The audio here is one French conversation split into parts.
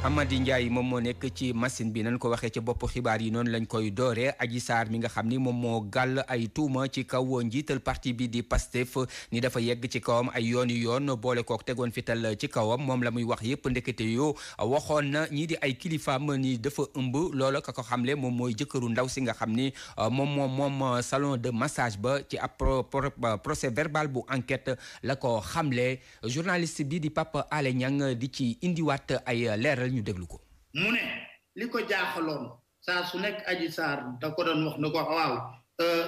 Amady Ndiaye moom moo nekk ci machine bi nañ ko waxee ci bopp xibaar yi noonu lañ koy dooree. Adji Sarr mi nga xam ni moom moo gàll ay tuuma ci kaw njiital parti bi di Pastef ni dafa yegg ci kawam ay yoon yoon boole kook tegoon fital ci kawam. Moom la muy wax yëpp ndekete yoo waxoon na ñii di ay kilifaam dafa ëmb loola ka ko xamle moom mooy jëkkëru ndaw si nga xam ni moom moom moom salon de massage ba ci ab procès verbal bu enquête la ko xamle. Journaliste bi di Papa Alé Niang di ci indiwaat ay leeral ñu déglu ko. mu ne li ko jaaxaloon saa su nekk Adji Sarr da ko doon wax ko waaw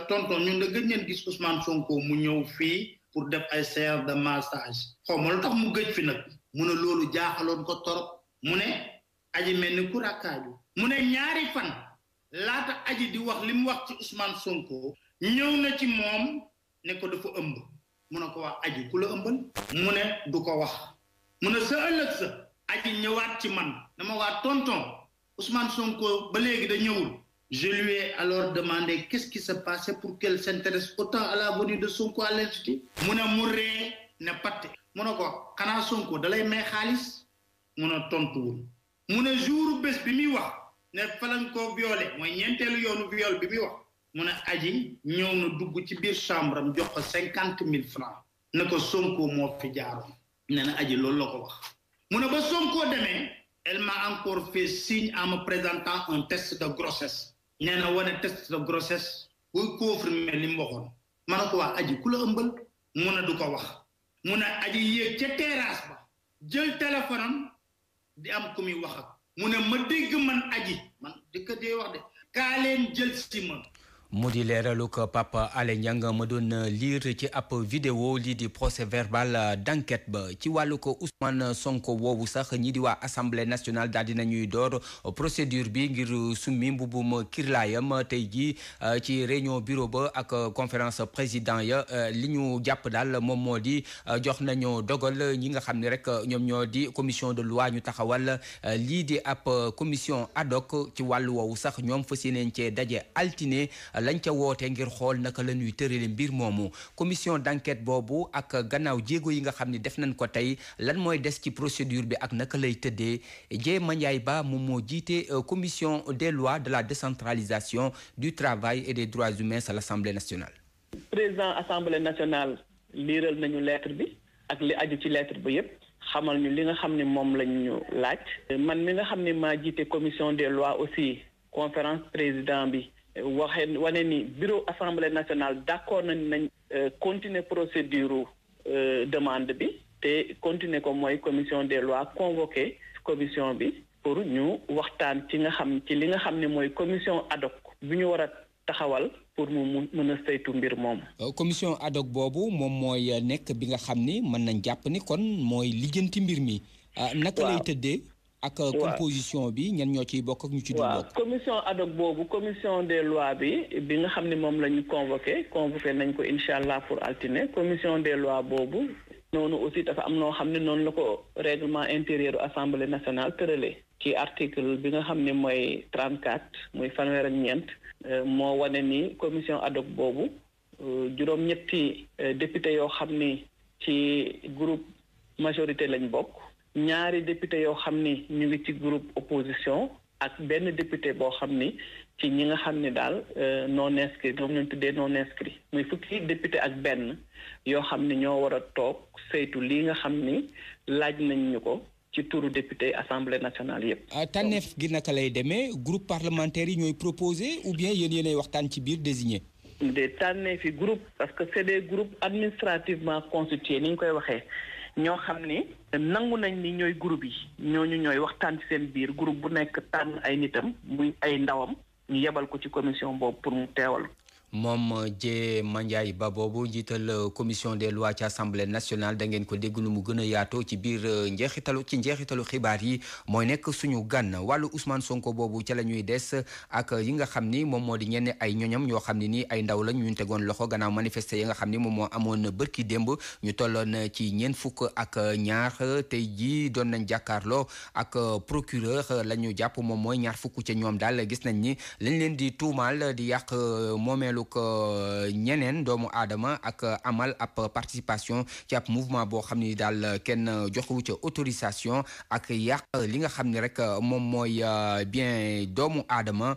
tonton ñun da gëj ngeen gis Ousmane Sonko mu ñëw fii pour def ay séance de massage. Xaw lu tax mu gëj fi nag. Mu ne loolu jaaxaloon ko torop. Mu ne aji mel ni ku rakkaaju. Mu ne ñaari fan laata aji di wax li mu wax ci Ousmane Sonko ñëw na ci moom ne ko dafa ëmb. Mu ne ko wax aji ku la ëmbal? Mu ne du ko wax. Mu ne sa ëllëg sa aji ñëwaat ci man. Da je lui ai alors demandé qu'est-ce qui se passait pour qu'elle s'intéresse autant à la venue de Sonko à l'institut? Mu ne mu ree ne patte. Mu ne ko xanaa Sonko dalay may xaalis? Mu ne tontuwul. Mu ne jour bés bi muy ne falañ koo violé mooy ñeenteelu yoonu viol bi muy wax. Mu ne aji ñëw na chambre am jox ko francs. Ne ko Sonko la ko mu ne ba Sonko demee elle m'a encore fait signe en me présentant un test de grossesse. Nee na wane test de grossesse buy confirmer li mu waxoon. Ma ko aji ku la ëmbal? Mu du ko wax. Mu ne aji yéeg ca terrasse ba jël téléphone di am ku muy wax ak. Mu ne ma dégg man aji man dëkk dee wax de kaa jël si mu di leeralu ko Papa Alé Niang ma doon lire ci ab vidéo lii di procès verbal d'enquête ba. Ci wàllu ko Ousmane Sonko woowu sax ñi di assemblée nationale daal di door procédure bi ngir summi mbubum kirlaayam. Tey jii ci réunion bureau ba ak conférence président ya li ñu jàpp daal moom moo di jox nañu dogal ñi nga rek ñoo di commission de loi ñu taxawal lii di ab commission ad hoc ci wàllu woowu sax ñoom fas yéeneen cee altine lañ ca woote ngir xool naka la ñuy tërale mbir moomu commission d'enquête boobu ak gannaaw jéego yi nga xam ne def nañ ko tey lan mooy des ci procédure bi ak naka lay tëddee? Dieye Mandiaye Ba moom moo jiite commission des lois de la décentralisation du travail et des droits humains à l'Assemblée nationale. président assemblée nationale liiral nañu lettre bi ak li aju ci lettre ba yépp xamal ñu li nga xam ne moom lañ ñu laaj. man mi nga xam ne maa jiite commission des lois aussi conférence président bi. Waxee wane ni bureau assemblée nationale d'accord nañ nañ continuer procédure demande bi te continuer ko mooy commission des lois convoqué commission bi pour ñu waxtaan ci nga xam ci li nga xam ne mooy commission ad hoc bi ñu war a taxawal pour mu mën a saytu mbir moom. Commission ad hoc boobu moom mooy nekk bi nga xam ni mën nañ jàpp ni kon mooy lijjanti mbir mi. Naka lay tëddee? Ak composition bi ñan ñoo ciy bokk ak ñu ci dul bokk. commission ad hoc boobu commission des lois bi bi nga xam ne moom la ñu convoqué convoqué nañ ko incha allah pour altine commission des lois boobu. noonu aussi dafa am noo xam ne noonu la ko règlement intérieur assemblée nationale tëralee. ci article bi nga xam ne mooy 34 muy fanweer ak ñeent. moo wane ni commission ad hoc boobu juróom-ñetti député yoo xam ni ci groupe majorité lañ bokk. Ñaari député yoo xam ni ñu ngi ci groupe opposition ak benn député boo xam ni ci ñi nga xam ni daal non inscrit moom lañ tuddee non inscrit muy fukki député ak benn yoo xam ni ñoo war a toog saytu lii nga xam ni laaj nañ ñu ko ci turu député assemblée nationale yépp tànneef gi naka lay demee? Groupe parlementaire yi ñooy proposé ou bien yéen yéenay waxtaan ci biir désigné? de tànneefi groupe parce que c'est des groupes administrativement constitués ni ñu koy waxee. Ñoo xam ni nangu nañ ni ñooy groupe yi. ñooñu ñooy waxtaan ci seen biir groupe bu nekk tànn ay nitam muy ay ndawam ñu yebal ko ci commission boobu pour mu teewal. Moom Dieye Mandiaye Ba boobu njiital commission des lois ci assemblée nationale da ngeen ko dégg mu gën a yaatoo ci biir njeexitalu ci njeexitalu xibaar yi mooy nekk suñu gan wàllu Ousmane Sonko boobu ca la ñuy des ak yi nga xam ni moom moo di ñenn ay ñoñam ñoo xam ne ni ay ndaw la ñu tegoon loxo gannaaw manifester yi nga xam ni moom moo amoon démb ñu tolloon ci ñeent fukk ak ñaar tey jii doon nañ jàkkaarloo ak procureur la ñu jàpp moom mooy ñaar fukk ca ñoom daal gis nañ ni lañ leen di tuumaal di moomeelu wàllug ñeneen doomu aadama ak amal ab participation ci ab mouvement boo xam ni daal kenn joxewu autorisation ak yàq li nga xam bien doomu aadama